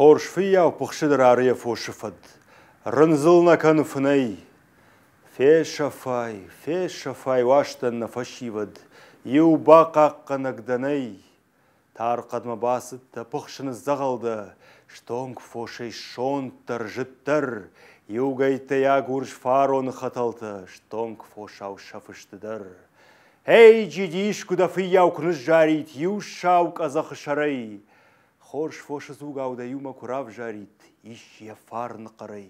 Хоршфия пухшидыр ария фошифад. Рынзылна канфнай. Фешафай, фешафай ваштан фашивад. Еу бақаққанагданай. Тарқадма басытта пұқшыны зағалды. Штонг фошей шонттар жыттар. Еугайты ягурш фароны хаталты. Штонг фошау шафыштыдар. Эй, жидиш кудафы яукныз жарит, юшау казахы шарай. Хорш фошы зугауда юма курав жарит, иш фарны қарай.